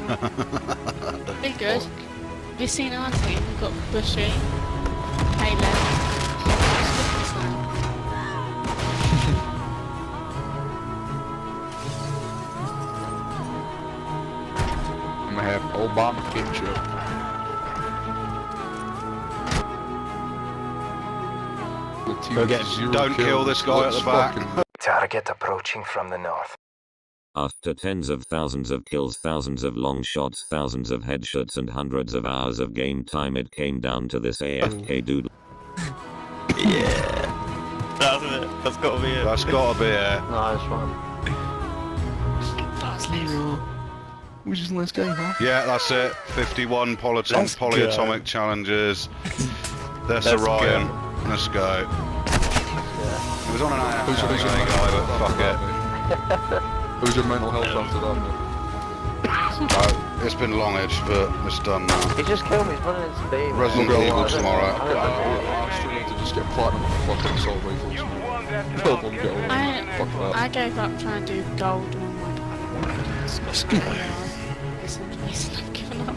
Be good. Have you seen our team? We've got Bushy, Halo. It's good this time. I'm gonna have Obama ketchup. With Go get- zero don't kill this guy at the back. Target approaching from the north. After tens of thousands of kills, thousands of long shots, thousands of headshots, and hundreds of hours of game time, it came down to this AFK mm. dude. That's it. That's got to be it. That's gotta be it. Nice one. That's Leroy. Which is last game, huh? Yeah, that's it. 51 polyton Let's go. polyatomic challenges. That's Let's Orion. Let's go. It was on an AFK Who's, who's your guy, but fuck it. that. Who's your mental health after that, mate? No, it's been long edge, but it's done now. He just killed me. He's running into speed. Resident We'll Evil tomorrow. I, I, I still need to just get platinum on the fucking assault rifles. Kill them, get all I, Fuck that. I gave up trying to do gold on my platinum. Let's go. It's the reason I've given up.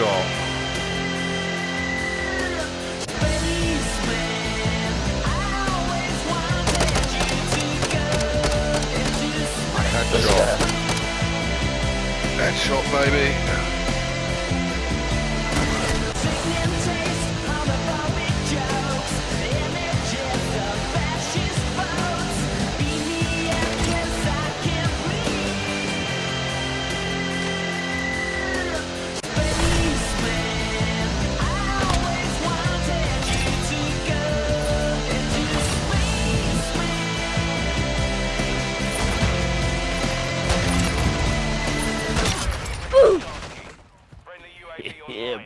what a shot. Headshot. Headshot, baby.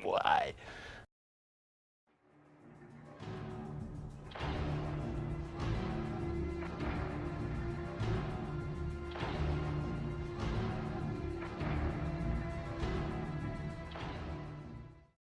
boy.